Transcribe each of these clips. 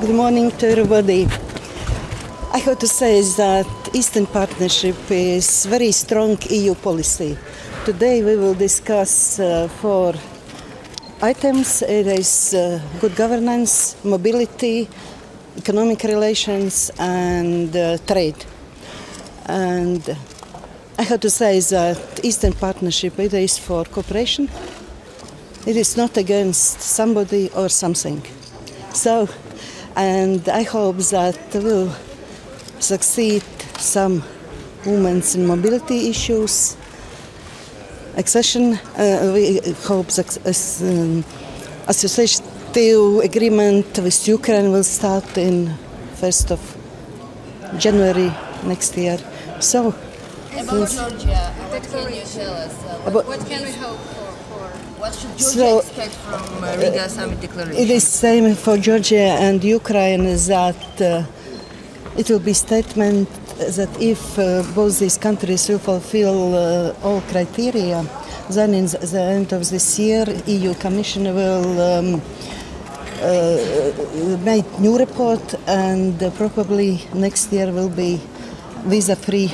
Good morning to everybody. I have to say that Eastern Partnership is very strong EU policy. Today we will discuss uh, four items. It is uh, good governance, mobility, economic relations, and uh, trade. And I have to say that Eastern Partnership it is for cooperation. It is not against somebody or something. So, and I hope that will succeed some women's mobility issues. Accession, uh, we hope that um, associative agreement with Ukraine will start in 1st of January next year. So, About Georgia, what can you tell us? Uh, what, what can we hope for? What should Georgia So- expect from uh, Riga summit declaration? It is same for Georgia and Ukraine that uh, it will be statement that if uh, both these countries will fulfill uh, all criteria, then in the the end of this year, EU Commission will um, uh, make new report, and uh, probably next year will be visa-free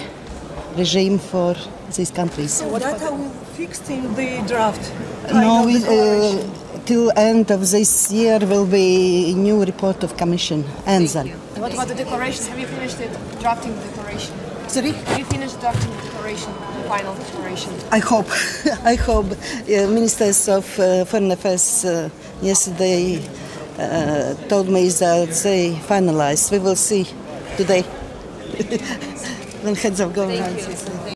regime for these countries. So that are fixed in the draft. No, we, uh, till end of this year will be new report of Commission, and then. What about the declaration? Have you finished it, drafting the declaration? Sorry? Have you finished drafting the declaration, the final declaration? I hope. I hope. Uh, ministers of uh, Foreign Affairs uh, yesterday uh, told me that they finalized. We will see today. when heads of governments.